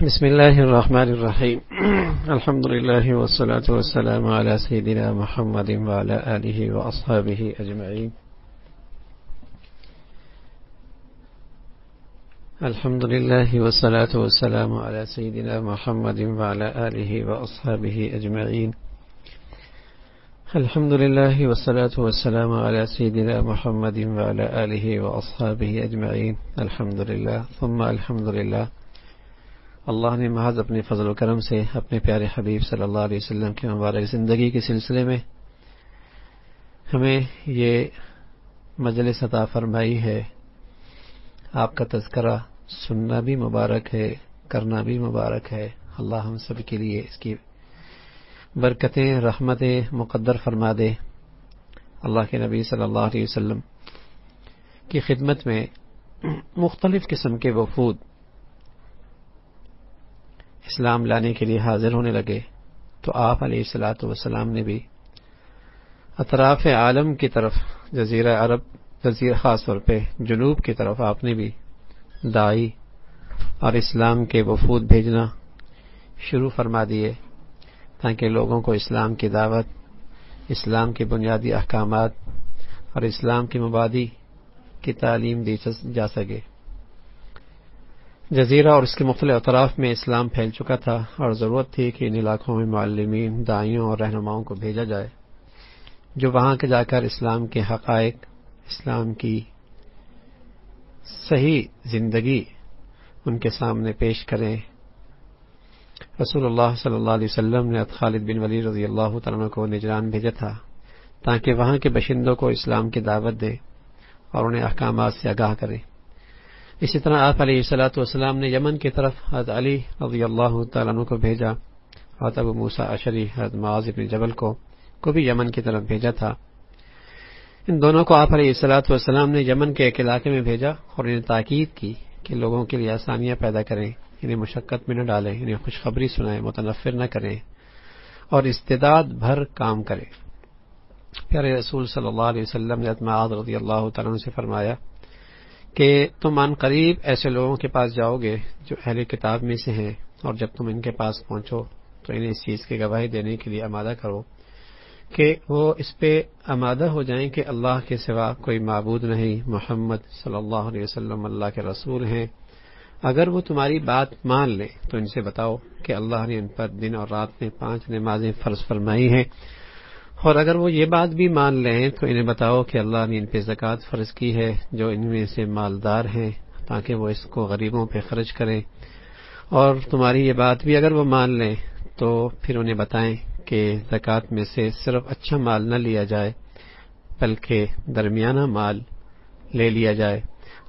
بسم الله الرحمن الرحيم. الحمد لله والصلاة والسلام على سيدنا محمد وعلى آله وأصحابه أجمعين. الحمد لله والصلاة والسلام على سيدنا محمد وعلى آله وأصحابه أجمعين. الحمد لله والصلاة والسلام على سيدنا محمد وعلى آله وأصحابه أجمعين. الحمد لله. ثم الحمد لله. اللہ نے محض اپنے فضل و کرم سے اپنے پیارے حبیب صلی اللہ علیہ وسلم کی مبارک زندگی کے سلسلے میں ہمیں یہ مجلس عطا فرمائی ہے۔ آپ کا تذکرہ سننا بھی مبارک ہے، کرنا بھی مبارک ہے۔ اللہ ہم سب کے لیے اس کی برکتیں، رحمتیں مقدر فرما دے۔ اللہ کے نبی صلی اللہ علیہ وسلم کی خدمت میں مختلف قسم کے وفود اسلام لانے کے لیے حاضر ہونے لگے تو آپ علیہ السلاۃ والسلام نے بھی اطراف عالم کی طرف جزیرہ عرب، جزیر خاص طور پہ جنوب کی طرف آپ نے بھی دائی اور اسلام کے وفود بھیجنا شروع فرما دیے تاکہ لوگوں کو اسلام کی دعوت، اسلام کے بنیادی احکامات اور اسلام کے مبادی کی تعلیم دی جا سکے۔ جزیرہ اور اس کے مختلف اطراف میں اسلام پھیل چکا تھا اور ضرورت تھی کہ ان علاقوں میں معلمین، دائیوں اور رہنماؤں کو بھیجا جائے، جو وہاں کے جا کر اسلام کے حقائق، اسلام کی صحیح زندگی ان کے سامنے پیش کریں۔ رسول اللہ صلی اللہ علیہ وسلم نے خالد بن ولی رضی اللہ تعالیٰ کو نجران بھیجا تھا تاکہ وہاں کے باشندوں کو اسلام کی دعوت دے اور انہیں احکامات سے آگاہ کریں۔ اسی طرح آپ علیہ السلاۃ والسلام نے یمن کی طرف حضرت علی رضی اللہ تعالیٰ عنہ کو بھیجا۔ حضرت ابو موسا اشری حضرت معاذ بن جبل کو کو بھی یمن کی طرف بھیجا تھا۔ ان دونوں کو آپ علیہ السلاۃ والسلام نے یمن کے ایک علاقے میں بھیجا اور انہیں تاکید کی کہ لوگوں کے لیے آسانیاں پیدا کریں، انہیں مشقت میں نہ ڈالیں، انہیں خوشخبری سنائیں، متنفر نہ کریں اور استداد بھر کام کریں۔ پیارے رسول صلی اللہ علیہ وسلم نے معاذ رضی اللہ تعالیٰ سے فرمایا کہ تم ان قریب ایسے لوگوں کے پاس جاؤ گے جو اہل کتاب میں سے ہیں، اور جب تم ان کے پاس پہنچو تو انہیں اس چیز کی گواہی دینے کے لیے آمادہ کرو کہ وہ اس پہ آمادہ ہو جائیں کہ اللہ کے سوا کوئی معبود نہیں، محمد صلی اللہ علیہ وسلم اللہ کے رسول ہیں۔ اگر وہ تمہاری بات مان لیں تو ان سے بتاؤ کہ اللہ نے ان پر دن اور رات میں پانچ نمازیں فرض فرمائی ہیں۔ اور اگر وہ یہ بات بھی مان لیں تو انہیں بتاؤ کہ اللہ نے ان پہ زکوٰۃ فرض کی ہے جو ان میں سے مالدار ہیں، تاکہ وہ اس کو غریبوں پہ خرچ کریں۔ اور تمہاری یہ بات بھی اگر وہ مان لیں تو پھر انہیں بتائیں کہ زکوٰۃ میں سے صرف اچھا مال نہ لیا جائے، بلکہ درمیانہ مال لے لیا جائے۔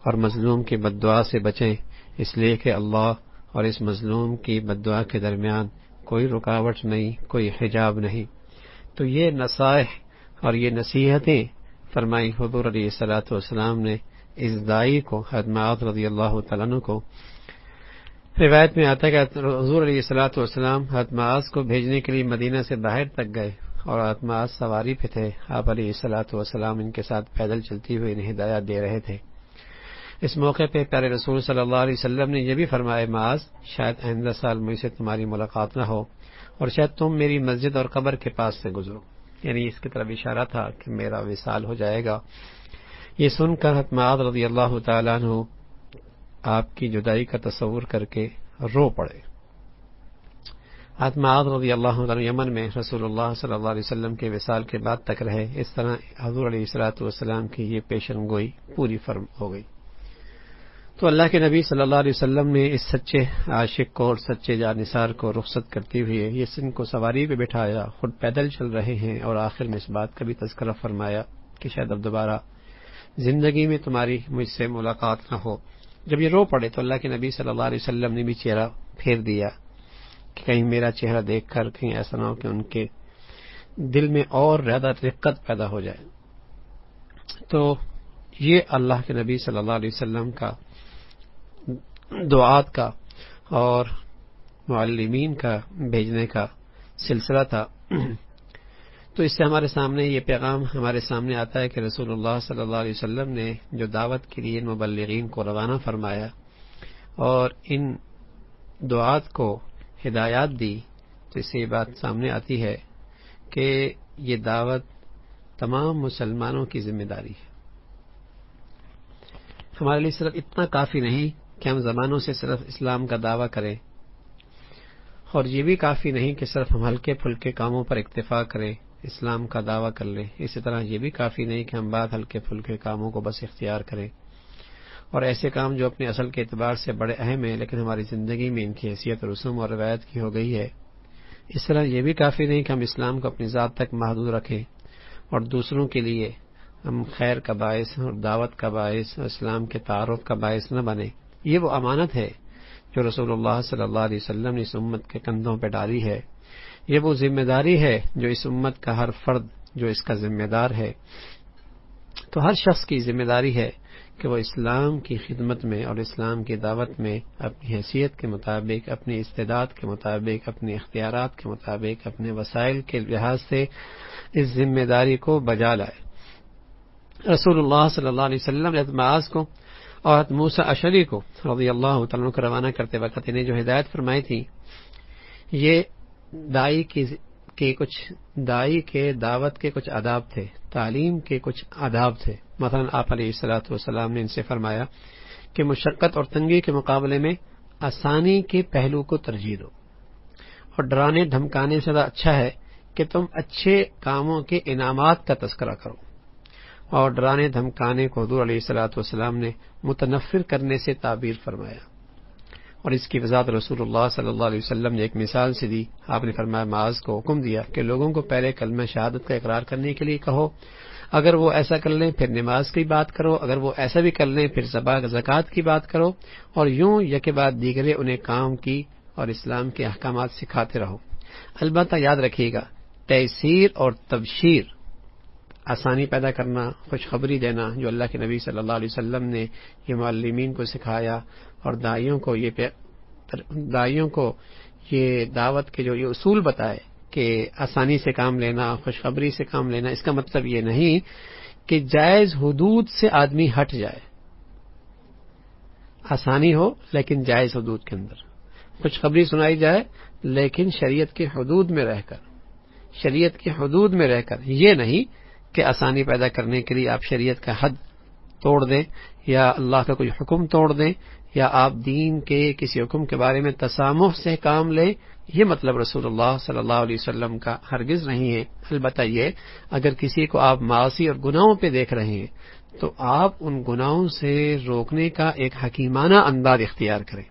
اور مظلوم کی بد دعا سے بچیں، اس لیے کہ اللہ اور اس مظلوم کی بد دعا کے درمیان کوئی رکاوٹ نہیں، کوئی حجاب نہیں۔ تو یہ نصائح اور یہ نصیحتیں فرمائی حضور علیہ صلاۃ والسلام نے اس دائی کو حدمات رضی اللہ تعالیٰ کو۔ روایت میں آتا ہے کہ حضور علیہ صلاۃ والسلام حدماز کو بھیجنے کے لیے مدینہ سے باہر تک گئے اور حدماز سواری پہ تھے۔ آپ علیہ صلاۃ والسلام ان کے ساتھ پیدل چلتی ہوئے انہیں ہدایات دے رہے تھے۔ اس موقع پہ پیارے رسول صلی اللہ علیہ وسلم نے یہ بھی فرمایا، معاذ، شاید آئندہ سال مجھ سے تمہاری ملاقات نہ ہو۔ اور شاید تم میری مسجد اور قبر کے پاس سے گزرو۔ یعنی اس کی طرف اشارہ تھا کہ میرا وصال ہو جائے گا۔ یہ سن کر حتماد رضی اللہ تعالیٰ عنہ آپ کی جدائی کا تصور کر کے رو پڑے۔ حتماد رضی اللہ تعالیٰ یمن میں رسول اللہ صلی اللہ علیہ وسلم کے وصال کے بعد تک رہے۔ اس طرح حضور علیہ السلاۃ والسلام کی یہ پیشن گوئی پوری فرم ہو گئی۔ تو اللہ کے نبی صلی اللہ علیہ وسلم نے اس سچے عاشق کو اور سچے نثار کو رخصت کرتے ہوئے یہ سن کو سواری پہ بٹھایا، خود پیدل چل رہے ہیں اور آخر میں اس بات کا بھی تذکرہ فرمایا کہ شاید اب دوبارہ زندگی میں تمہاری مجھ سے ملاقات نہ ہو۔ جب یہ رو پڑے تو اللہ کے نبی صلی اللہ علیہ وسلم نے بھی چہرہ پھیر دیا کہ کہیں میرا چہرہ دیکھ کر کہیں ایسا نہ ہو کہ ان کے دل میں اور زیادہ رقت پیدا ہو جائے۔ تو یہ اللہ کے نبی صلی اللہ علیہ وسلم کا دعات کا اور معلمین کا بھیجنے کا سلسلہ تھا۔ تو اس سے ہمارے سامنے یہ پیغام ہمارے سامنے آتا ہے کہ رسول اللہ صلی اللہ علیہ وسلم نے جو دعوت کے لیے مبلغین کو روانہ فرمایا اور ان دعات کو ہدایات دی تو اس سے یہ بات سامنے آتی ہے کہ یہ دعوت تمام مسلمانوں کی ذمہ داری ہے۔ ہمارے لیے صرف اتنا کافی نہیں کہ ہم زبانوں سے صرف اسلام کا دعویٰ کریں۔ اور یہ بھی کافی نہیں کہ صرف ہم ہلکے پھلکے کاموں پر اکتفا کریں، اسلام کا دعویٰ کر لیں۔ اسی طرح یہ بھی کافی نہیں کہ ہم بعد ہلکے پھلکے کاموں کو بس اختیار کریں۔ اور ایسے کام جو اپنے اصل کے اعتبار سے بڑے اہم ہیں، لیکن ہماری زندگی میں ان کی حیثیت رسوم اور روایت کی ہو گئی ہے۔ اس طرح یہ بھی کافی نہیں کہ ہم اسلام کو اپنی ذات تک محدود رکھیں۔ اور دوسروں کے لیے ہم خیر کا باعث اور دعوت کا باعث اور اسلام کے تعارف کا باعث نہ بنے یہ وہ امانت ہے جو رسول اللہ صلی اللہ علیہ وسلم نے اس امت کے کندھوں پہ ڈالی ہے۔ یہ وہ ذمہ داری ہے جو اس امت کا ہر فرد جو اس کا ذمہ دار ہے۔ تو ہر شخص کی ذمہ داری ہے کہ وہ اسلام کی خدمت میں اور اسلام کی دعوت میں اپنی حیثیت کے مطابق، اپنی استعداد کے مطابق، اپنے اختیارات کے مطابق، اپنے وسائل کے لحاظ سے اس ذمہ داری کو بجا لائے۔ رسول اللہ صلی اللہ علیہ وسلم معاذ کو اور موسا اشری کو رضی اللہ تعالیٰ کو روانہ کرتے وقت انہیں جو ہدایت فرمائی تھی، یہ دائی کی کے کچھ دائی کے دعوت کے کچھ آداب تھے، تعلیم کے کچھ آداب تھے۔ مثلا آپ علیہ السلاۃ والسلام نے ان سے فرمایا کہ مشقت اور تنگی کے مقابلے میں آسانی کے پہلو کو ترجیح دو اور ڈرانے دھمکانے سے زیادہ اچھا ہے کہ تم اچھے کاموں کے انعامات کا تذکرہ کرو۔ اور ڈرانے دھمکانے کو حضور علیہ السلاۃ والسلام نے متنفر کرنے سے تعبیر فرمایا۔ اور اس کی وضاحت رسول اللہ صلی اللہ علیہ وسلم نے ایک مثال سے دی۔ آپ نے فرمایا، معاذ کو حکم دیا کہ لوگوں کو پہلے کلمہ شہادت کا اقرار کرنے کے لیے کہو۔ اگر وہ ایسا کر لیں، پھر نماز کی بات کرو۔ اگر وہ ایسا بھی کر لیں، پھر زکوٰۃ کی بات کرو۔ اور یوں یک بعد دیگرے انہیں کام کی اور اسلام کے احکامات سکھاتے رہو۔ البتہ یاد رکھیے گا تحصیر اور تبشیر۔ آسانی پیدا کرنا، خوشخبری دینا، جو اللہ کے نبی صلی اللہ علیہ وسلم نے یہ معلمین کو سکھایا اور دائیوں کو یہ دائیوں کو یہ دعوت کے جو یہ اصول بتائے کہ آسانی سے کام لینا، خوشخبری سے کام لینا، اس کا مطلب یہ نہیں کہ جائز حدود سے آدمی ہٹ جائے۔ آسانی ہو لیکن جائز حدود کے اندر۔ خوشخبری سنائی جائے لیکن شریعت کے حدود میں رہ کر، شریعت کے حدود میں رہ کر، یہ نہیں کہ آسانی پیدا کرنے کے لیے آپ شریعت کا حد توڑ دیں یا اللہ کا کوئی حکم توڑ دیں یا آپ دین کے کسی حکم کے بارے میں تسامح سے کام لیں، یہ مطلب رسول اللہ صلی اللہ علیہ وسلم کا ہرگز نہیں ہے۔ البتہ یہ، اگر کسی کو آپ معاشی اور گناہوں پہ دیکھ رہے ہیں، تو آپ ان گناہوں سے روکنے کا ایک حکیمانہ انداز اختیار کریں۔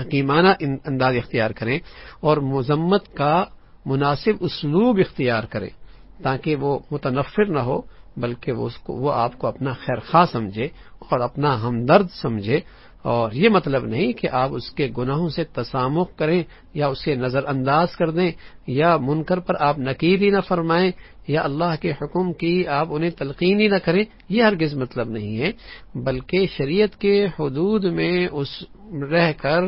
حکیمانہ انداز اختیار کریں اور مذمت کا مناسب اسلوب اختیار کریں۔ تاکہ وہ متنفر نہ ہو، بلکہ وہ اس کو، وہ آپ کو اپنا خیر خواہ سمجھے اور اپنا ہمدرد سمجھے۔ اور یہ مطلب نہیں کہ آپ اس کے گناہوں سے تسامخ کریں یا اسے نظر انداز کر دیں یا منکر پر آپ نقیر ہی نہ فرمائیں یا اللہ کے حکم کی آپ انہیں تلقین ہی نہ کریں، یہ ہرگز مطلب نہیں ہے۔ بلکہ شریعت کے حدود میں اس رہ کر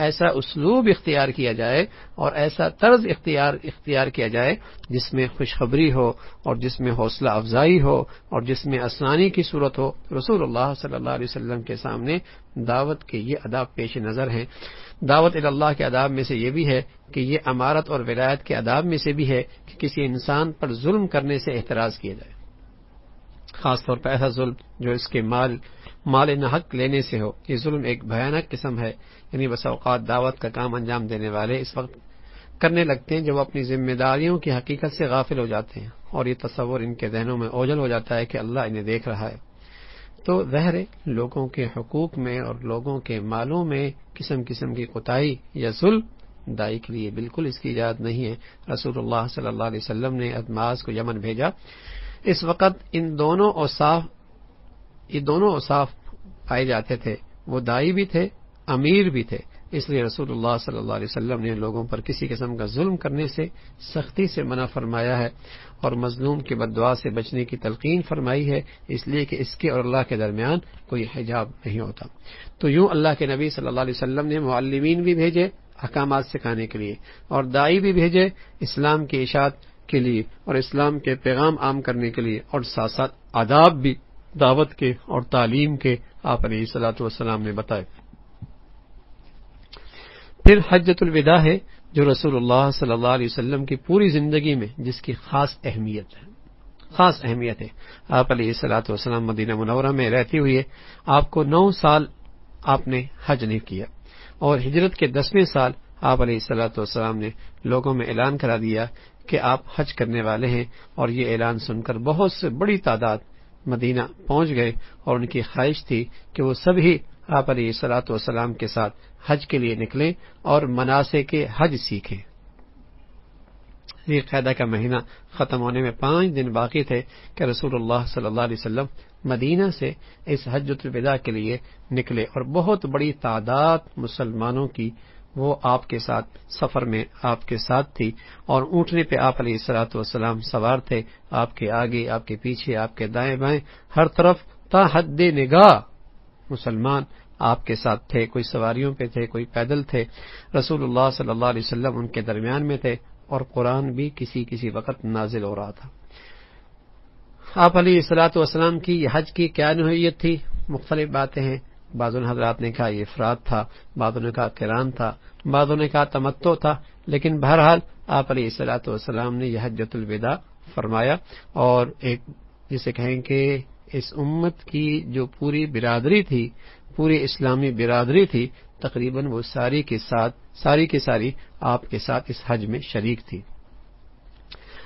ایسا اسلوب اختیار کیا جائے اور ایسا طرز اختیار اختیار کیا جائے جس میں خوشخبری ہو اور جس میں حوصلہ افزائی ہو اور جس میں آسانی کی صورت ہو۔ رسول اللہ صلی اللہ علیہ وسلم کے سامنے دعوت کے یہ اداب پیش نظر ہیں۔ دعوت اللہ کے اداب میں سے یہ بھی ہے کہ یہ امارت اور ولایت کے اداب میں سے بھی ہے کہ کسی انسان پر ظلم کرنے سے احتراز کیا جائے۔ خاص طور پر ایسا ظلم جو اس کے مال مال نحق لینے سے ہو۔ یہ ظلم ایک بھیانک قسم ہے۔ یعنی بس اوقات دعوت کا کام انجام دینے والے اس وقت کرنے لگتے ہیں جب وہ اپنی ذمہ داریوں کی حقیقت سے غافل ہو جاتے ہیں اور یہ تصور ان کے ذہنوں میں اوجل ہو جاتا ہے کہ اللہ انہیں دیکھ رہا ہے۔ تو ظہر لوگوں کے حقوق میں اور لوگوں کے مالوں میں قسم قسم کی کوتاہی یا ظلم دائی کے لیے بالکل اس کی اجازت نہیں ہے۔ رسول اللہ صلی اللہ علیہ وسلم نے ادماز کو یمن بھیجا۔ اس وقت ان دونوں اوصاف یہ دونوں اوصاف پائے جاتے تھے۔ وہ دائی بھی تھے، امیر بھی تھے۔ اس لیے رسول اللہ صلی اللہ علیہ وسلم نے لوگوں پر کسی قسم کا ظلم کرنے سے، سختی سے منع فرمایا ہے اور مظلوم کی بدعا سے بچنے کی تلقین فرمائی ہے۔ اس لیے کہ اس کے اور اللہ کے درمیان کوئی حجاب نہیں ہوتا۔ تو یوں اللہ کے نبی صلی اللہ علیہ وسلم نے معلمین بھی بھیجے احکامات سکھانے کے لیے اور دائی بھی بھیجے اسلام کی اشاعت کے لیے اور اسلام کے پیغام عام کرنے کے لیے اور ساتھ ساتھ آداب بھی دعوت کے اور تعلیم کے آپ علیہ صلاحت والسلام نے بتائے۔ پھر حجت الوداع ہے جو رسول اللہ صلی اللہ علیہ وسلم کی پوری زندگی میں جس کی خاص اہمیت ہے۔ خاص اہمیت ہے۔ آپ علیہ السلاۃ وسلم مدینہ منورہ میں رہتے ہوئے آپ کو نو سال آپ نے حج نہیں کیا۔ اور ہجرت کے دسویں سال آپ علیہ السلاۃ والسلام نے لوگوں میں اعلان کرا دیا کہ آپ حج کرنے والے ہیں اور یہ اعلان سن کر بہت سے بڑی تعداد مدینہ پہنچ گئے اور ان کی خواہش تھی کہ وہ سبھی آپ علیہ السلاۃ والسلام کے ساتھ حج کے لیے نکلیں اور مناسب کے حج سیکھیں۔ قیدہ کا مہینہ ختم ہونے میں پانچ دن باقی تھے کہ رسول اللہ صلی اللہ علیہ وسلم مدینہ سے اس حج الوداع کے لیے نکلے اور بہت بڑی تعداد مسلمانوں کی وہ آپ کے ساتھ سفر میں آپ کے ساتھ تھی اور اونٹنے پہ آپ علیہ السلاۃ والسلام سوار تھے۔ آپ کے آگے، آپ کے پیچھے، آپ کے دائیں بائیں، ہر طرف تا حد نگاہ۔ مسلمان آپ کے ساتھ تھے، کوئی سواریوں پہ تھے، کوئی پیدل تھے۔ رسول اللہ صلی اللہ علیہ وسلم ان کے درمیان میں تھے اور قرآن بھی کسی کسی وقت نازل ہو رہا تھا۔ آپ علیہ السلاۃ والسلام کی یہ حج کی کیا نوعیت تھی؟ مختلف باتیں ہیں۔ بعض حضرات نے کہا یہ افراد تھا بعضوں نے کہا کران تھا بعضوں نے کہا تمتو تھا، لیکن بہرحال آپ علیہ السلاۃ والسلام نے یہ حجت الوداع فرمایا اور ایک جسے کہیں کہ اس امت کی جو پوری برادری تھی، پوری اسلامی برادری تھی، تقریباً وہ ساری کے ساتھ، ساری کی ساری آپ کے ساتھ اس حج میں شریک تھی۔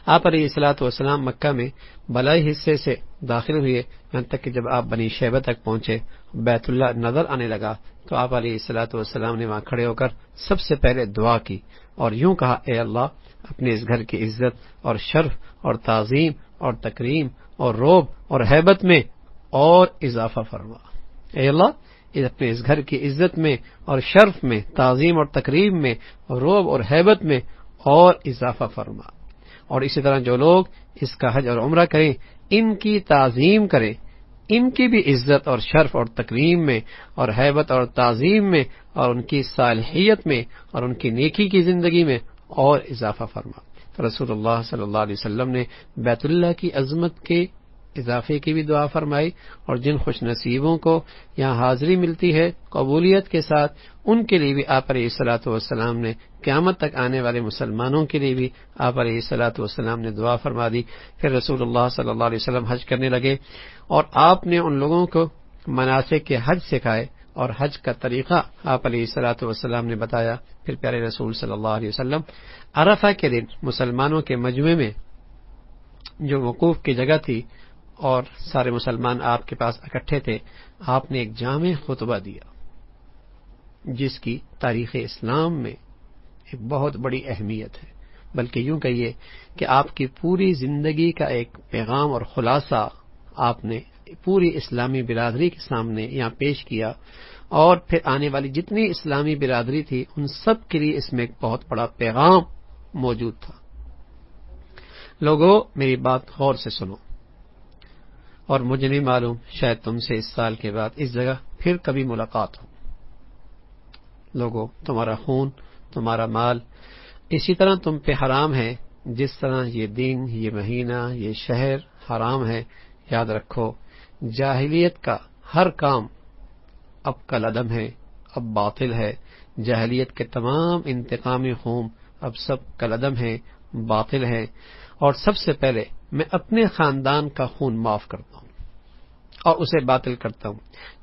آپ علیہ السلاۃ والسلام مکہ میں بلائی حصے سے داخل ہوئے، یہاں تک کہ جب آپ بنی شہبہ تک پہنچے، بیت اللہ نظر آنے لگا، تو آپ علیہ السلاۃ والسلام نے وہاں کھڑے ہو کر سب سے پہلے دعا کی اور یوں کہا، اے اللہ، اپنے اس گھر کی عزت اور شرف اور تعظیم اور تکریم اور روب اور حیبت میں اور اضافہ فرما۔ اے اللہ اپنے اس گھر کی عزت میں اور شرف میں، تعظیم اور تقریب میں، روب اور حیبت میں اور اضافہ فرما۔ اور اسی طرح جو لوگ اس کا حج اور عمرہ کریں، ان کی تعظیم کریں۔ ان کی بھی عزت اور شرف اور تکریم میں اور حیبت اور تعظیم میں اور ان کی صالحیت میں اور ان کی نیکی کی زندگی میں اور اضافہ فرما۔ رسول اللہ صلی اللہ علیہ وسلم نے بیت اللہ کی عظمت کے اضافے کی بھی دعا فرمائی اور جن خوش نصیبوں کو یہاں حاضری ملتی ہے قبولیت کے ساتھ، ان کے لیے بھی آپ علیہ السلاۃ والسلام نے قیامت تک آنے والے مسلمانوں کے لیے بھی آپ علیہ السلاۃ والسلام نے دعا فرما دی۔ پھر رسول اللہ صلی اللہ علیہ وسلم حج کرنے لگے اور آپ نے ان لوگوں کو مناسب کے حج سکھائے اور حج کا طریقہ آپ علیہ السلاۃ والسلام نے بتایا۔ پھر پیارے رسول صلی اللہ علیہ وسلم، عرفہ کے دن مسلمانوں کے مجموعے میں جو وقوف کی جگہ تھی اور سارے مسلمان آپ کے پاس اکٹھے تھے، آپ نے ایک جامع خطبہ دیا، جس کی تاریخ اسلام میں ایک بہت بڑی اہمیت ہے۔ بلکہ یوں کہیے کہ آپ کی پوری زندگی کا ایک پیغام اور خلاصہ آپ نے پوری اسلامی برادری کے سامنے یہاں پیش کیا، اور پھر آنے والی جتنی اسلامی برادری تھی، ان سب کے لیے اس میں ایک بہت بڑا پیغام موجود تھا۔ لوگوں میری بات غور سے سنو۔ اور مجھے نہیں معلوم، شاید تم سے اس سال کے بعد اس جگہ پھر کبھی ملاقات ہو۔ لوگوں، تمہارا خون، تمہارا مال، اسی طرح تم پہ حرام ہے۔ جس طرح یہ دن یہ مہینہ، یہ شہر حرام ہے، یاد رکھو، جاہلیت کا ہر کام اب کل عدم ہے، اب باطل ہے۔ جاہلیت کے تمام انتقامی خون اب سب کل عدم ہے باطل ہے اور سب سے پہلے میں اپنے خاندان کا خون معاف کرتا ہوں اور اسے باطل کرتا ہوں۔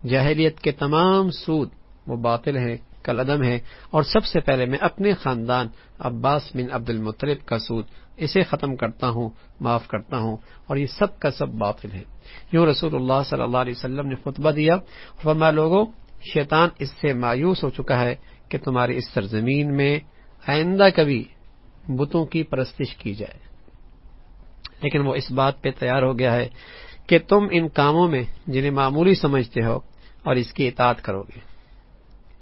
جہلیت کے تمام سود وہ باطل ہے کل عدم ہے اور سب سے پہلے میں اپنے خاندان عباس بن عبد المطلب کا سود اسے ختم کرتا ہوں، معاف کرتا ہوں۔ اور یہ سب کا سب باطل ہے یوں رسول اللہ صلی اللہ علیہ وسلم نے خطبہ دیا فرما لوگوں شیطان اس سے مایوس ہو چکا ہے کہ تمہاری اس سرزمین میں آئندہ کبھی بتوں کی پرستش کی جائے۔ لیکن وہ اس بات پہ تیار ہو گیا ہے کہ تم ان کاموں میں جنہیں معمولی سمجھتے ہو اور اس کی اطاعت کرو گے۔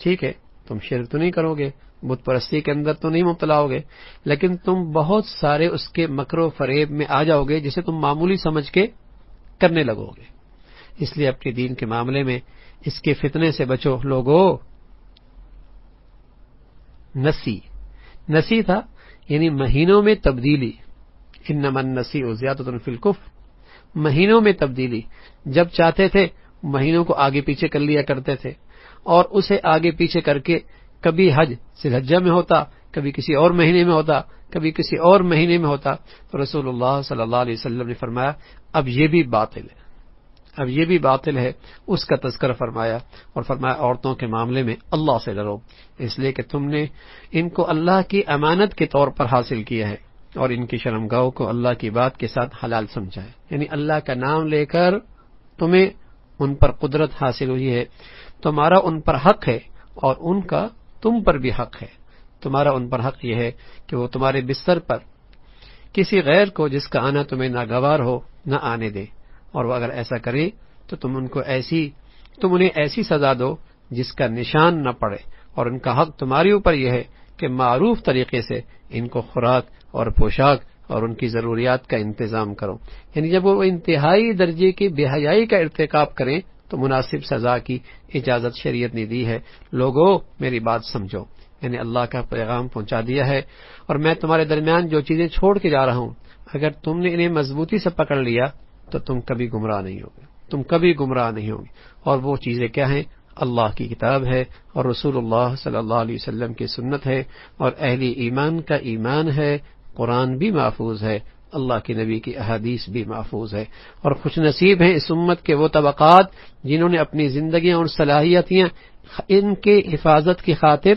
ٹھیک ہے، تم شرک تو نہیں کرو گے، بت پرستی کے اندر تو نہیں مبتلا ہوگے لیکن تم بہت سارے اس کے مکر و فریب میں آ جاؤ گے جسے تم معمولی سمجھ کے کرنے لگو گے۔ اس لیے اپنے دین کے معاملے میں اس کے فتنے سے بچو۔ لوگو، نسی۔ نسی تھا یعنی مہینوں میں تبدیلی۔ ان نمن نسی و زیادت الفلقف مہینوں میں تبدیلی۔ جب چاہتے تھے، مہینوں کو آگے پیچھے کر لیا کرتے تھے، اور اسے آگے پیچھے کر کے کبھی حج سلحجہ میں ہوتا، کبھی کسی اور مہینے میں ہوتا، کبھی کسی اور مہینے میں ہوتا۔ تو رسول اللہ صلی اللہ علیہ وسلم نے فرمایا، اب یہ بھی باطل ہے۔ اب یہ بھی باطل ہے۔ اس کا تذکرہ فرمایا اور فرمایا، عورتوں کے معاملے میں اللہ سے ڈرو۔ اس لیے کہ تم نے ان کو اللہ کی امانت کے طور پر حاصل کیا ہے۔ اور ان کی شرم گاؤں کو اللہ کی بات کے ساتھ حلال سمجھا ہے یعنی اللہ کا نام لے کر تمہیں ان پر قدرت حاصل ہوئی ہے۔ تمہارا ان پر حق ہے اور ان کا تم پر بھی حق ہے۔ تمہارا ان پر حق یہ ہے کہ وہ تمہارے بستر پر کسی غیر کو جس کا آنا تمہیں ناگوار ہو نہ آنے دے۔ اور وہ اگر ایسا کرے تو تم ان کو ایسی، تم انہیں ایسی سزا دو جس کا نشان نہ پڑے۔ اور ان کا حق تمہارے اوپر یہ ہے کہ معروف طریقے سے ان کو خوراک اور پوشاک اور ان کی ضروریات کا انتظام کرو۔ یعنی جب وہ انتہائی درجے کی بے حیائی کا ارتکاب کریں تو مناسب سزا کی اجازت شریعت نے دی ہے۔ لوگوں میری بات سمجھو۔ یعنی اللہ کا پیغام پہنچا دیا ہے اور میں تمہارے درمیان جو چیزیں چھوڑ کے جا رہا ہوں، اگر تم نے انہیں مضبوطی سے پکڑ لیا تو تم کبھی گمراہ نہیں ہوگے۔ تم کبھی گمراہ نہیں ہوگے۔ اور وہ چیزیں کیا ہیں؟ اللہ کی کتاب ہے اور رسول اللہ صلی اللہ علیہ وسلم کی سنت ہے اور اہل ایمان کا ایمان ہے۔ قرآن بھی محفوظ ہے، اللہ کے نبی کی احادیث بھی محفوظ ہے۔ اور خوش نصیب ہیں اس امت کے وہ طبقات جنہوں نے اپنی زندگیاں اور صلاحیتیں ان کی حفاظت کی خاطر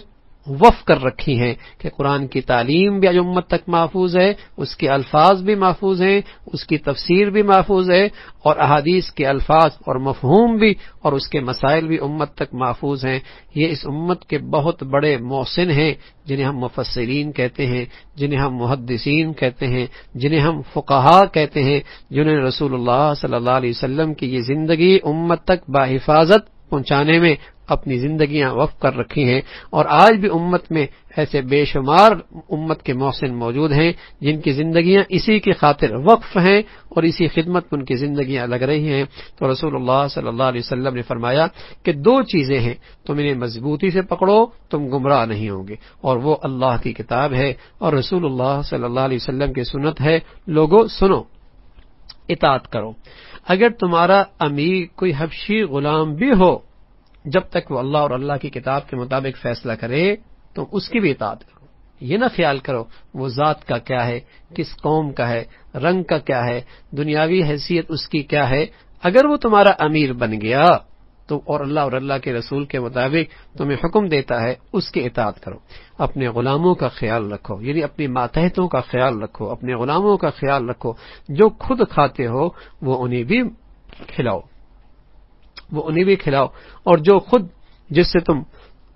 وف کر رکھی ہیں کہ قرآن کی تعلیم بھی امت تک محفوظ ہے، اس کے الفاظ بھی محفوظ ہیں، اس کی تفسیر بھی محفوظ ہے، اور احادیث کے الفاظ اور مفہوم بھی اور اس کے مسائل بھی امت تک محفوظ ہیں۔ یہ اس امت کے بہت بڑے محسن ہیں، جنہیں ہم مفسرین کہتے ہیں، جنہیں ہم محدثین کہتے ہیں، جنہیں ہم فقہا کہتے ہیں، جنہیں رسول اللہ صلی اللہ علیہ وسلم کی یہ زندگی امت تک باحفاظت پہنچانے میں اپنی زندگیاں وقف کر رکھی ہیں اور آج بھی امت میں ایسے بے شمار امت کے محسن موجود ہیں جن کی زندگیاں اسی کی خاطر وقف ہیں اور اسی خدمت میں ان کی زندگیاں لگ رہی ہیں۔ تو رسول اللہ صلی اللہ علیہ وسلم نے فرمایا کہ دو چیزیں ہیں، تم انہیں مضبوطی سے پکڑو، تم گمراہ نہیں ہوں گے۔ اور وہ اللہ کی کتاب ہے اور رسول اللہ صلی اللہ علیہ وسلم کی سنت ہے۔ لوگوں، سنو۔ اطاعت کرو۔ اگر تمہارا امیر کوئی حبشی غلام بھی ہو، جب تک وہ اللہ اور اللہ کی کتاب کے مطابق فیصلہ کرے، تو اس کی بھی اطاعت کرو۔ یہ نہ خیال کرو وہ ذات کا کیا ہے، کس قوم کا ہے، رنگ کا کیا ہے، دنیاوی حیثیت اس کی کیا ہے۔ اگر وہ تمہارا امیر بن گیا تو اور اللہ اور اللہ کے رسول کے مطابق تمہیں حکم دیتا ہے، اس کی اطاعت کرو۔ اپنے غلاموں کا خیال رکھو یعنی اپنی ماتحتوں کا خیال رکھو، اپنے غلاموں کا خیال رکھو۔ جو خود کھاتے ہو، وہ انہیں بھی کھلاؤ۔ وہ انہیں بھی کھلاؤ۔ اور جو خود، جس سے تم،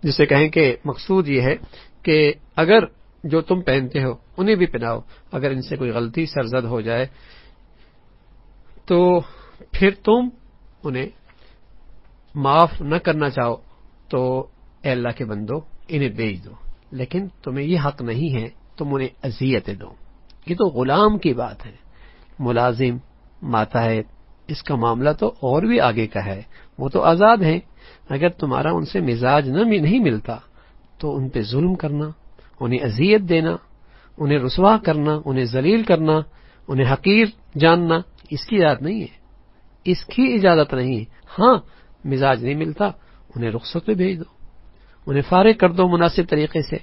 جسے کہیں کہ مقصود یہ ہے کہ اگر جو تم پہنتے ہو، انہیں بھی پہناؤ۔ اگر ان سے کوئی غلطی سرزد ہو جائے، تو پھر تم انہیں معاف نہ کرنا چاہو تو اے اللہ کے بندو انہیں بیچ دو۔ لیکن تمہیں یہ حق نہیں ہے، تم انہیں اذیتیں دو۔ یہ تو غلام کی بات ہے۔ ملازم، ماتحت، اس کا معاملہ تو اور بھی آگے کا ہے۔ وہ تو آزاد ہیں۔ اگر تمہارا ان سے مزاج نہ نہیں ملتا تو ان پہ ظلم کرنا، انہیں اذیت دینا، انہیں رسوا کرنا، انہیں ذلیل کرنا، انہیں حقیر جاننا، اس کی اجازت نہیں ہے۔ اس کی اجازت نہیں ہے۔ ہاں مزاج نہیں ملتا، انہیں رخصت پہ بھیج دو۔ انہیں فارغ کر دو مناسب طریقے سے۔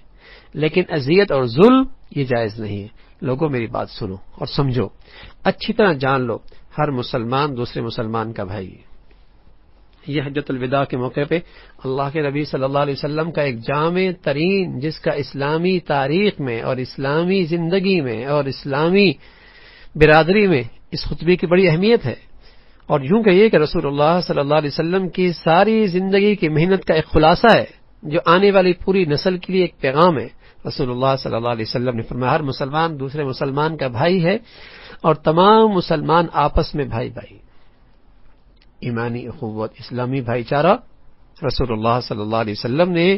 لیکن اذیت اور ظلم یہ جائز نہیں ہے۔ لوگوں، میری بات سنو اور سمجھو۔ اچھی طرح جان لو، ہر مسلمان دوسرے مسلمان کا بھائی یہ حجت الوداع کے موقع پہ اللہ کے نبی صلی اللہ علیہ وسلم کا ایک جامع ترین، جس کا اسلامی تاریخ میں اور اسلامی زندگی میں اور اسلامی برادری میں اس خطبے کی بڑی اہمیت ہے۔ اور یوں کہیے کہ رسول اللہ صلی اللہ علیہ وسلم کی ساری زندگی کی محنت کا ایک خلاصہ ہے، جو آنے والی پوری نسل کے لیے ایک پیغام ہے۔ رسول اللہ صلی اللہ علیہ وسلم نے فرمایا، ہر مسلمان دوسرے مسلمان کا بھائی ہے اور تمام مسلمان آپس میں بھائی بھائی۔ ایمانی، اخوت، اسلامی بھائی چارہ۔ رسول اللہ صلی اللہ علیہ وسلم نے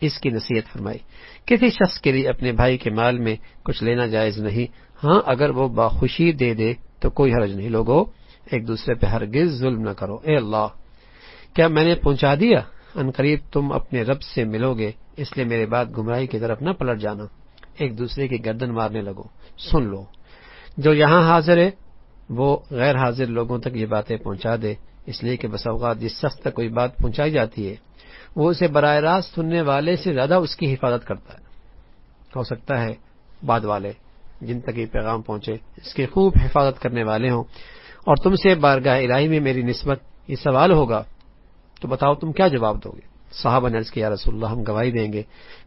اس کی نصیحت فرمائی۔ کسی شخص کے لیے اپنے بھائی کے مال میں کچھ لینا جائز نہیں۔ ہاں اگر وہ باخوشی دے دے تو کوئی حرج نہیں۔ لوگو ایک دوسرے پہ ہرگز ظلم نہ کرو۔ اے اللہ، کیا میں نے پہنچا دیا؟ ان قریب تم اپنے رب سے ملو گے، اس لیے میرے بات گمراہی کی طرف نہ پلٹ جانا۔ ایک دوسرے کی گردن مارنے لگو۔ سن لو، جو یہاں حاضر ہے، وہ غیر حاضر لوگوں تک یہ باتیں پہنچا دے۔ اس لیے کہ بس اوقات جس شخص تک کوئی بات پہنچائی جاتی ہے، وہ اسے براہ راست سننے والے سے زیادہ اس کی حفاظت کرتا ہے۔ ہو سکتا ہے بعد والے جن تک یہ پیغام پہنچے، اس کی خوب حفاظت کرنے والے ہوں۔ اور تم سے بارگاہ الہی میں میری نسبت یہ سوال ہوگا، تو بتاؤ تم کیا جواب دو گے؟ صحابہ نے کیا رسول اللہ، ہم گواہی دیں گے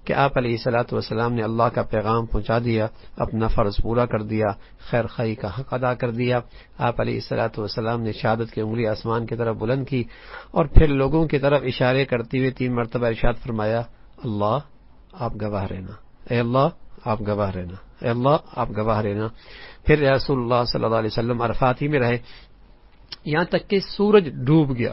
کہ آپ علیہ سلاۃ والسلام نے اللہ کا پیغام پہنچا دیا، اپنا فرض پورا کر دیا، خیر خائی کا حق ادا کر دیا۔ آپ علیہ سلاۃ والسلام نے شہادت کی انگلی آسمان کی طرف بلند کی اور پھر لوگوں کی طرف اشارے کرتے ہوئے تین مرتبہ ارشاد فرمایا، اللہ، آپ گواہ رہنا۔ اے اللہ آپ گواہ رہنا۔ اے اللہ، آپ گواہ رہنا۔ پھر رسول اللہ صلی اللہ علیہ وسلم عرفات ہی میں رہے۔ یہاں تک کہ سورج ڈوب گیا۔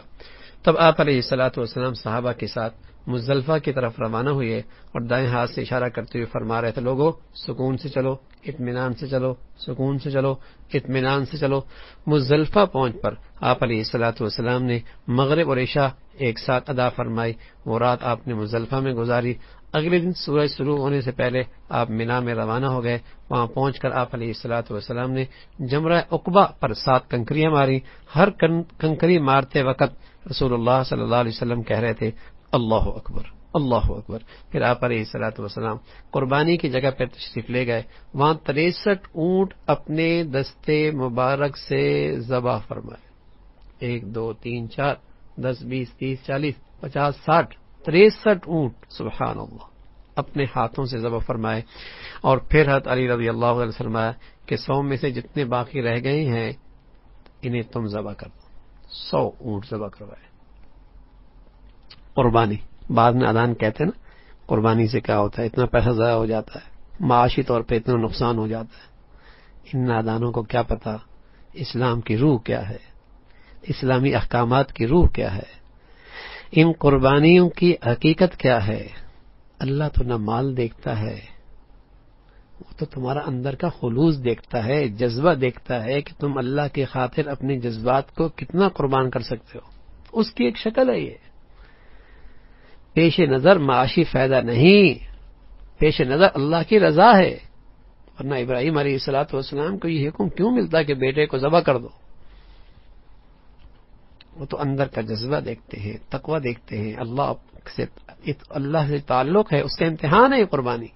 تب آپ علیہ السلاۃ والسلام صحابہ کے ساتھ مزلفہ کی طرف روانہ ہوئے اور دائیں ہاتھ سے اشارہ کرتے ہوئے فرما رہے تھے لوگوں سکون سے چلو، اطمینان سے چلو، سکون سے چلو، اطمینان سے چلو۔ مزلفہ پہنچ پر آپ علیہ السلاۃ والسلام نے مغرب اور عشاء ایک ساتھ ادا فرمائی۔ وہ رات آپ نے مزلفہ میں گزاری۔ اگلے دن سورج شروع ہونے سے پہلے آپ مینا میں روانہ ہو گئے۔ وہاں پہنچ کر آپ علیہ السلاۃ والسلام نے جمرہ اقبا پر سات کنکریاں ماری۔ ہر کنکری مارتے وقت رسول اللہ صلی اللہ علیہ وسلم کہہ رہے تھے، اللہ اکبر اللہ اکبر۔ پھر آپ علیہ السلاۃ وسلام قربانی کی جگہ پر تشریف لے گئے۔ وہاں تریسٹھ اونٹ اپنے دستے مبارک سے ذبح فرمائے۔ ایک، دو، تین، چار، دس، بیس، تیس، چالیس، پچاس، ساٹھ۔ تریسٹھ اونٹ، سبحان اللہ، اپنے ہاتھوں سے ذبح فرمائے۔ اور پھر حضرت علی رضی اللہ عنہ فرمایا کہ سو میں سے جتنے باقی رہ گئے ہیں، انہیں تم ذبح کر دو۔ سو اونٹ ذبح کروائے۔ قربانی۔ بعد میں ادان کہتے ہیں نا، قربانی سے کیا ہوتا ہے؟ اتنا پیسہ ضائع ہو جاتا ہے، معاشی طور پہ اتنا نقصان ہو جاتا ہے۔ ان نادانوں کو کیا پتا اسلام کی روح کیا ہے؟ اسلامی احکامات کی روح کیا ہے؟ ان قربانیوں کی حقیقت کیا ہے؟ اللہ تو نہ مال دیکھتا ہے، وہ تو تمہارا اندر کا خلوص دیکھتا ہے، جذبہ دیکھتا ہے کہ تم اللہ کی خاطر اپنے جذبات کو کتنا قربان کر سکتے ہو۔ اس کی ایک شکل ہے یہ۔ پیش نظر معاشی فائدہ نہیں، پیش نظر اللہ کی رضا ہے۔ ورنہ ابراہیم علیہ السلاۃ والسلام کو یہ حکم کیوں ملتا کہ بیٹے کو ذبح کر دو؟ وہ تو اندر کا جذبہ دیکھتے ہیں، تقوی دیکھتے ہیں، اللہ سے اللہ سے تعلق ہے، اس کا امتحان ہے قربانی۔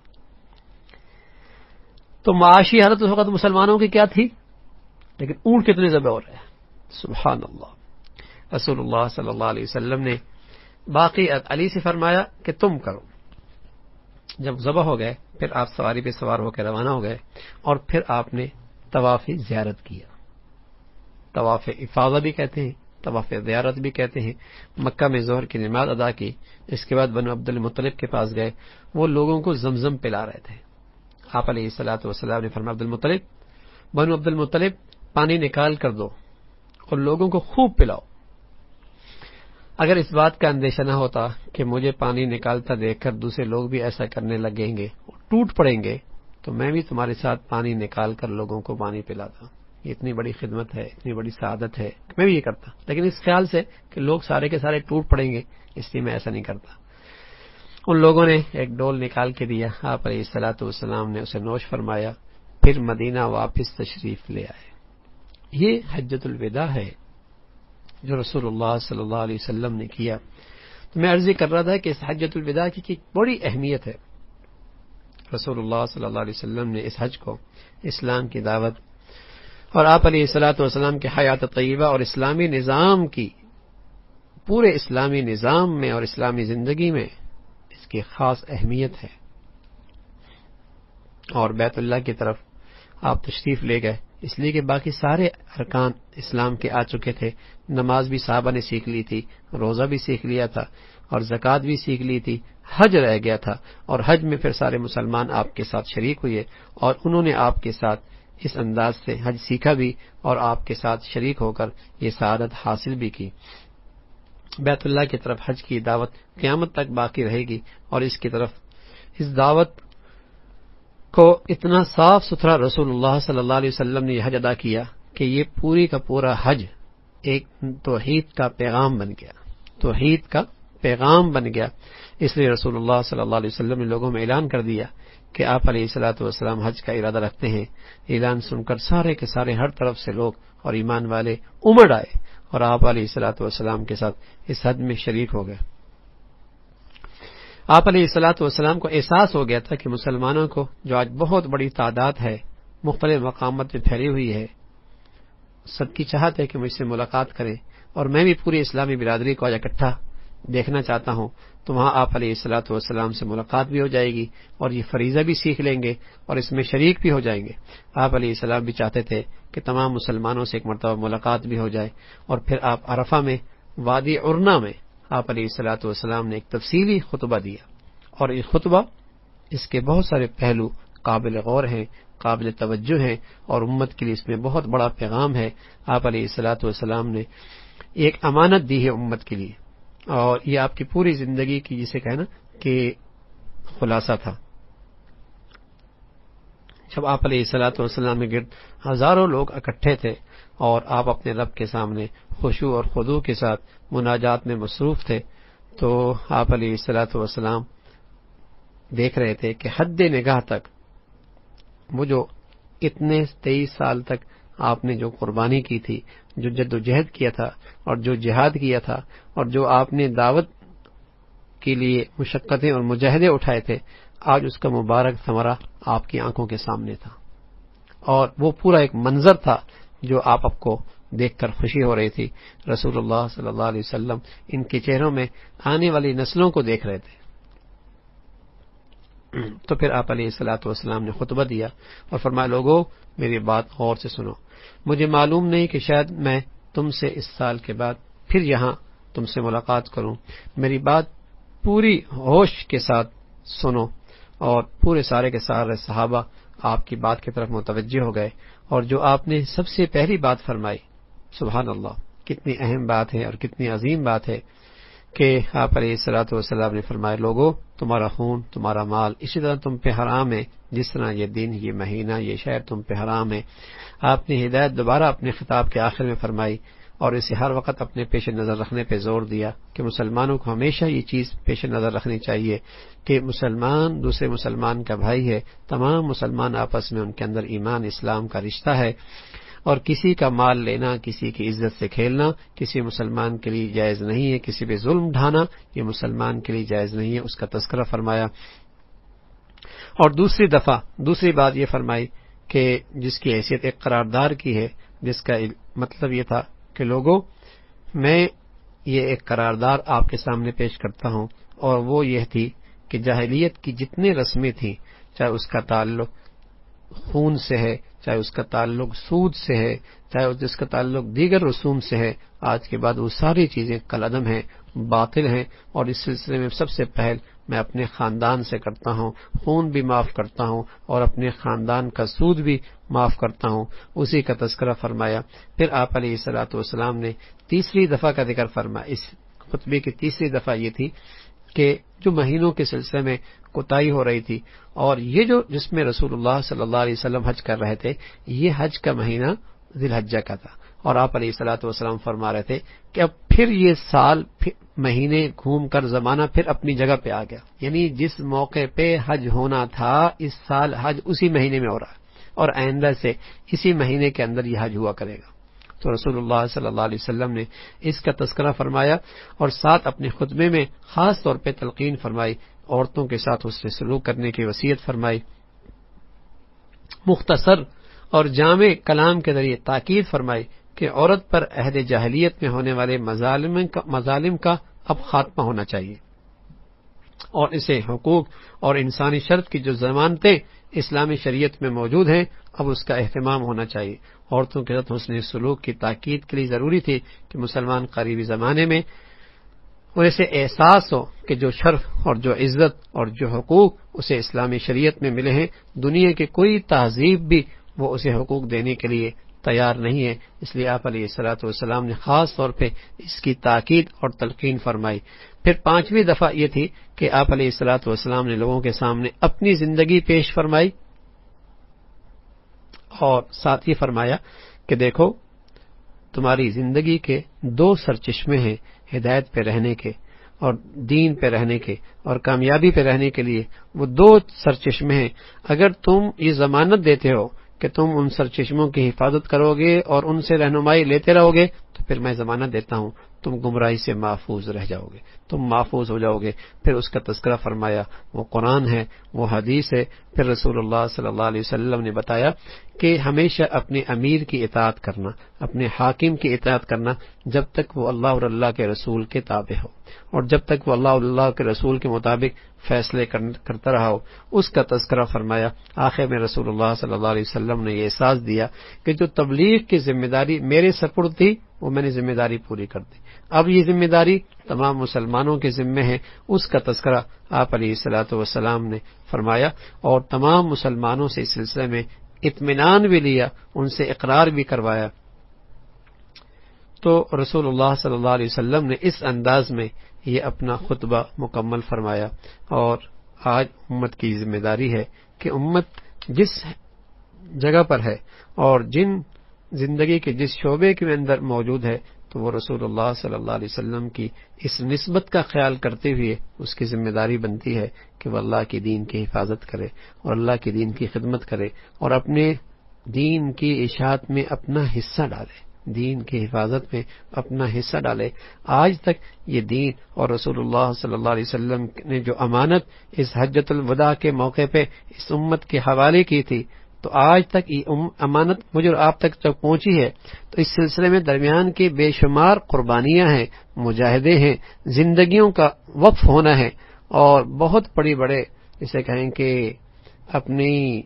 تو معاشی حالت اس وقت مسلمانوں کی کیا تھی؟ لیکن اونٹ کتنے ذبح ہو رہے ہیں۔ سبحان اللہ۔ رسول اللہ صلی اللہ علیہ وسلم نے باقی علی سے فرمایا کہ تم کرو۔ جب ذبح ہو گئے، پھر آپ سواری پہ سوار ہو کے روانہ ہو گئے اور پھر آپ نے طواف زیارت کیا۔ طواف افاظہ بھی کہتے ہیں طواف زیارت بھی کہتے ہیں۔ مکہ میں زہر کی نماز ادا کی، اس کے بعد بنو عبد المطلب کے پاس گئے۔ وہ لوگوں کو زمزم پلا رہے تھے۔ آپ علیہ السلاۃ وسلام نے فرما عبد المطلب، بنو عبد المطلب، پانی نکال کر دو اور لوگوں کو خوب پلاؤ۔ اگر اس بات کا اندیشہ نہ ہوتا کہ مجھے پانی نکالتا دیکھ کر دوسرے لوگ بھی ایسا کرنے لگیں گے ٹوٹ پڑیں گے، تو میں بھی تمہارے ساتھ پانی نکال کر لوگوں کو پانی پلاتا۔ یہ اتنی بڑی خدمت ہے، اتنی بڑی سعادت ہے میں بھی یہ کرتا۔ لیکن اس خیال سے کہ لوگ سارے کے سارے ٹوٹ پڑیں گے، اس لیے میں ایسا نہیں کرتا۔ ان لوگوں نے ایک ڈول نکال کے دیا۔ آپ علیہ السلاۃ والسلام نے اسے نوش فرمایا، پھر مدینہ واپس تشریف لے آئے۔ یہ حجت الوداع ہے جو رسول اللہ صلی اللہ علیہ وسلم نے کیا۔ تو میں عرضی کر رہا تھا کہ اس حجت الوداع کی بڑی اہمیت ہے۔ رسول اللہ صلی اللہ علیہ وسلم نے اس حج کو اسلام کی دعوت اور آپ علیہ السلاۃ والسلام کے حیات طیبہ اور اسلامی نظام کی، پورے اسلامی نظام میں اور اسلامی زندگی میں اس کی خاص اہمیت ہے۔ اور بیت اللہ کی طرف آپ تشریف لے گئے، اس لیے کہ باقی سارے ارکان اسلام کے آ چکے تھے۔ نماز بھی صحابہ نے سیکھ لی تھی، روزہ بھی سیکھ لیا تھا اور زکوٰۃ بھی سیکھ لی تھی۔ حج رہ گیا تھا اور حج میں پھر سارے مسلمان آپ کے ساتھ شریک ہوئے اور انہوں نے آپ کے ساتھ اس انداز سے حج سیکھا بھی اور آپ کے ساتھ شریک ہو کر یہ سعادت حاصل بھی کی۔ بیت اللہ کی طرف حج کی دعوت قیامت تک باقی رہے گی اور اس کی طرف اس دعوت کو اتنا صاف ستھرا رسول اللہ صلی اللہ علیہ وسلم نے یہ حج ادا کیا کہ یہ پوری کا پورا حج ایک توحید کا پیغام بن گیا۔ توحید کا پیغام بن گیا۔ اس لیے رسول اللہ صلی اللہ علیہ وسلم نے لوگوں میں اعلان کر دیا کہ آپ علیہ السلاۃ والسلام حج کا ارادہ رکھتے ہیں، اعلان سن کر سارے کے سارے ہر طرف سے لوگ اور ایمان والے امڑ آئے اور آپ علیہ السلاۃ والسلام کے ساتھ اس حد میں شریک ہو گئے۔ آپ علیہ السلاۃ والسلام کو احساس ہو گیا تھا کہ مسلمانوں کو جو آج بہت بڑی تعداد ہے، مختلف مقامات میں پھیلی ہوئی ہے، سب کی چاہت ہے کہ مجھ سے ملاقات کریں اور میں بھی پوری اسلامی برادری کو آج اکٹھا دیکھنا چاہتا ہوں، تو وہاں آپ علیہ السلاۃ والسلام سے ملاقات بھی ہو جائے گی اور یہ فریضہ بھی سیکھ لیں گے اور اس میں شریک بھی ہو جائیں گے۔ آپ علیہ السلام بھی چاہتے تھے کہ تمام مسلمانوں سے ایک مرتبہ ملاقات بھی ہو جائے اور پھر آپ عرفہ میں، وادی ارنا میں آپ علیہ السلاۃ والسلام نے ایک تفصیلی خطبہ دیا۔ اور یہ خطبہ، اس کے بہت سارے پہلو قابل غور ہیں، قابل توجہ ہیں اور امت کے لیے اس میں بہت بڑا پیغام ہے۔ آپ علیہ السلاۃ والسلام نے ایک امانت دی ہے امت کے لیے۔ اور یہ آپ کی پوری زندگی کی جسے کہنا کہ خلاصہ تھا۔ جب آپ علیہ السلاۃ والسلام کے گرد، ہزاروں لوگ اکٹھے تھے اور آپ اپنے رب کے سامنے خوشو اور خدو کے ساتھ مناجات میں مصروف تھے، تو آپ علیہ السلاۃ والسلام دیکھ رہے تھے کہ حد نگاہ تک، وہ جو اتنے تیئیس سال تک آپ نے جو قربانی کی تھی، جو جد و جہد کیا تھا اور جو جہاد کیا تھا اور جو آپ نے دعوت کے لیے مشقتیں اور مجاہدے اٹھائے تھے، آج اس کا مبارک ثمرہ آپ کی آنکھوں کے سامنے تھا۔ اور وہ پورا ایک منظر تھا جو آپ اب کو دیکھ کر خوشی ہو رہی تھی۔ رسول اللہ صلی اللہ علیہ وسلم ان کے چہروں میں آنے والی نسلوں کو دیکھ رہے تھے۔ تو پھر آپ علیہ السلاۃ والسلام نے خطبہ دیا اور فرمایا لوگوں میری بات غور سے سنو۔ مجھے معلوم نہیں کہ شاید میں تم سے اس سال کے بعد پھر یہاں تم سے ملاقات کروں۔ میری بات پوری ہوش کے ساتھ سنو اور پورے سارے کے سارے صحابہ آپ کی بات کی طرف متوجہ ہو گئے اور جو آپ نے سب سے پہلی بات فرمائی، سبحان اللہ، کتنی اہم بات ہے اور کتنی عظیم بات ہے کہ آپ علیہ السلاۃ والسلام نے فرمائے لوگوں تمہارا خون، تمہارا مال، اسی طرح تم پہ حرام ہے، جس طرح یہ دن یہ مہینہ، یہ شہر تم پہ حرام ہے۔ آپ نے ہدایت دوبارہ اپنے خطاب کے آخر میں فرمائی اور اسے ہر وقت اپنے پیش نظر رکھنے پہ زور دیا کہ مسلمانوں کو ہمیشہ یہ چیز پیش نظر رکھنی چاہیے کہ مسلمان دوسرے مسلمان کا بھائی ہے۔ تمام مسلمان آپس میں ان کے اندر ایمان، اسلام کا رشتہ ہے۔ اور کسی کا مال لینا، کسی کی عزت سے کھیلنا، کسی مسلمان کے لیے جائز نہیں ہے، کسی پہ ظلم ڈھانا، یہ مسلمان کے لیے جائز نہیں ہے، اس کا تذکرہ فرمایا۔ اور دوسری دفعہ، دوسری بات یہ فرمائی کہ جس کی حیثیت ایک قراردار کی ہے، جس کا مطلب یہ تھا کہ لوگوں، میں یہ ایک قراردار آپ کے سامنے پیش کرتا ہوں۔ اور وہ یہ تھی کہ جاہلیت کی جتنی رسمیں تھیں، چاہے اس کا تعلق خون سے ہے چاہے اس کا تعلق سود سے ہے، چاہے جس کا تعلق دیگر رسوم سے ہے، آج کے بعد وہ ساری چیزیں قلعدم ہیں، باطل ہیں، اور اس سلسلے میں سب سے پہل میں اپنے خاندان سے کرتا ہوں، خون بھی معاف کرتا ہوں، اور اپنے خاندان کا سود بھی معاف کرتا ہوں۔ اسی کا تذکرہ فرمایا۔ پھر آپ علیہ سلاۃ والسلام نے تیسری دفعہ کا ذکر فرمایا۔ اس خطبے کی تیسری دفعہ یہ تھی۔ کہ جو مہینوں کے سلسلے میں کوتاہی ہو رہی تھی اور یہ جو جس میں رسول اللہ صلی اللہ علیہ وسلم حج کر رہے تھے، یہ حج کا مہینہ ذی الحجہ کا تھا۔ اور آپ علیہ السلاۃ والسلام فرما رہے تھے کہ اب پھر یہ سال پھر مہینے گھوم کر زمانہ پھر اپنی جگہ پہ آ گیا۔ یعنی جس موقع پہ حج ہونا تھا، اس سال حج اسی مہینے میں ہو رہا اور آئندہ سے اسی مہینے کے اندر یہ حج ہوا کرے گا۔ تو رسول اللہ صلی اللہ علیہ وسلم نے اس کا تذکرہ فرمایا اور ساتھ اپنے خطبے میں خاص طور پہ تلقین فرمائی، عورتوں کے ساتھ اس سے سلوک کرنے کی وصیت فرمائی۔ مختصر اور جامع کلام کے ذریعے تاکید فرمائی کہ عورت پر عہد جاہلیت میں ہونے والے مظالم کا اب خاتمہ ہونا چاہیے۔ اور اسے حقوق اور انسانی شرط کی جو ضمانتیں اسلامی شریعت میں موجود ہیں، اب اس کا اہتمام ہونا چاہیے۔ عورتوں کے ساتھ حسن سلوک کی تاکید کے لیے ضروری تھی کہ مسلمان قریبی زمانے میں اسے احساس ہو کہ جو شرف اور جو عزت اور جو حقوق اسے اسلامی شریعت میں ملے ہیں، دنیا کی کوئی تہذیب بھی وہ اسے حقوق دینے کے لیے تیار نہیں ہے۔ اس لیے آپ علیہ السلاۃ والسلام نے خاص طور پہ اس کی تاکید اور تلقین فرمائی۔ پھر پانچویں دفعہ یہ تھی کہ آپ علیہ السلاۃ والسلام نے لوگوں کے سامنے اپنی زندگی پیش فرمائی۔ اور ساتھ ہی فرمایا کہ دیکھو، تمہاری زندگی کے دو سرچشمے ہیں، ہدایت پہ رہنے کے اور دین پہ رہنے کے اور کامیابی پہ رہنے کے لیے۔ وہ دو سرچشمے ہیں۔ اگر تم یہ ضمانت دیتے ہو کہ تم ان سرچشموں کی حفاظت کرو گے اور ان سے رہنمائی لیتے رہو گے، تو پھر میں ضمانت دیتا ہوں۔ تم گمراہی سے محفوظ رہ جاؤ گے۔ تم محفوظ ہو جاؤ گے۔ پھر اس کا تذکرہ فرمایا، وہ قرآن ہے، وہ حدیث ہے۔ پھر رسول اللہ صلی اللہ علیہ وسلم نے بتایا کہ ہمیشہ اپنے امیر کی اطاعت کرنا، اپنے حاکم کی اطاعت کرنا جب تک وہ اللہ اور اللہ کے رسول کے تابع ہو۔ اور جب تک وہ اللہ اور اللہ کے رسول کے مطابق فیصلے کرتا رہا ہو۔ اس کا تذکرہ فرمایا، آخر میں رسول اللہ صلی اللہ علیہ وسلم نے یہ احساس دیا کہ جو تبلیغ کی ذمہ داری میرے سپرد تھی وہ میں نے ذمہ داری پوری کر دی۔ اب یہ ذمہ داری تمام مسلمانوں کے ذمے ہے۔ اس کا تذکرہ آپ علیہ السلاۃ وسلام نے فرمایا اور تمام مسلمانوں سے اس سلسلے میں اطمینان بھی لیا، ان سے اقرار بھی کروایا۔ تو رسول اللہ صلی اللہ علیہ وسلم نے اس انداز میں یہ اپنا خطبہ مکمل فرمایا۔ اور آج امت کی ذمہ داری ہے کہ امت جس جگہ پر ہے اور جن زندگی کے جس شعبے کے اندر موجود ہے، تو وہ رسول اللہ صلی اللہ علیہ وسلم کی اس نسبت کا خیال کرتے ہوئے اس کی ذمہ داری بنتی ہے کہ وہ اللہ کے دین کی حفاظت کرے اور اللہ کے دین کی خدمت کرے اور اپنے دین کی اشاعت میں اپنا حصہ ڈالے، دین کی حفاظت میں اپنا حصہ ڈالے۔ آج تک یہ دین اور رسول اللہ صلی اللہ علیہ وسلم نے جو امانت اس حجت الوداع کے موقع پہ اس امت کے حوالے کی تھی تو آج تک یہ امانت مجھے آپ تک جب پہنچی ہے، تو اس سلسلے میں درمیان کے بے شمار قربانیاں ہیں، مجاہدے ہیں، زندگیوں کا وقف ہونا ہے، اور بہت بڑی بڑے جسے کہیں کہ اپنی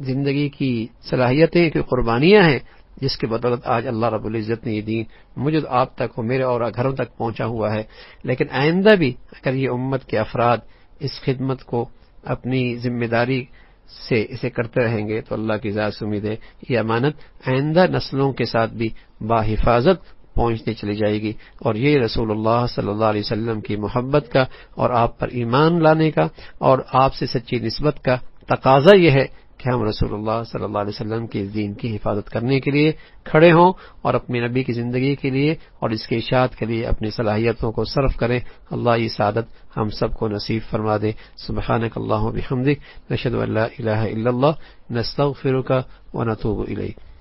زندگی کی صلاحیتیں، کی قربانیاں ہیں، جس کے بدولت آج اللہ رب العزت نے یہ دین مجھے آپ تک ہو میرے اور گھروں تک پہنچا ہوا ہے۔ لیکن آئندہ بھی اگر یہ امت کے افراد اس خدمت کو اپنی ذمہ داری سے اسے کرتے رہیں گے تو اللہ کی ذات امید ہے یہ امانت آئندہ نسلوں کے ساتھ بھی باحفاظت پہنچتی چلی جائے گی اور یہ رسول اللہ صلی اللہ علیہ وسلم کی محبت کا اور آپ پر ایمان لانے کا اور آپ سے سچی نسبت کا تقاضا یہ ہے کہ ہم رسول اللہ صلی اللہ علیہ وسلم کے دین کی حفاظت کرنے کے لیے کھڑے ہوں اور اپنے نبی کی زندگی کے لیے اور اس کے اشاعت کے لیے اپنی صلاحیتوں کو صرف کریں۔ اللہ یہ سعادت ہم سب کو نصیب فرما دے۔ سبحانک اللہ بحمدک نشد اللہ الہ الا اللہ، نستغفرک و نتوب الیک۔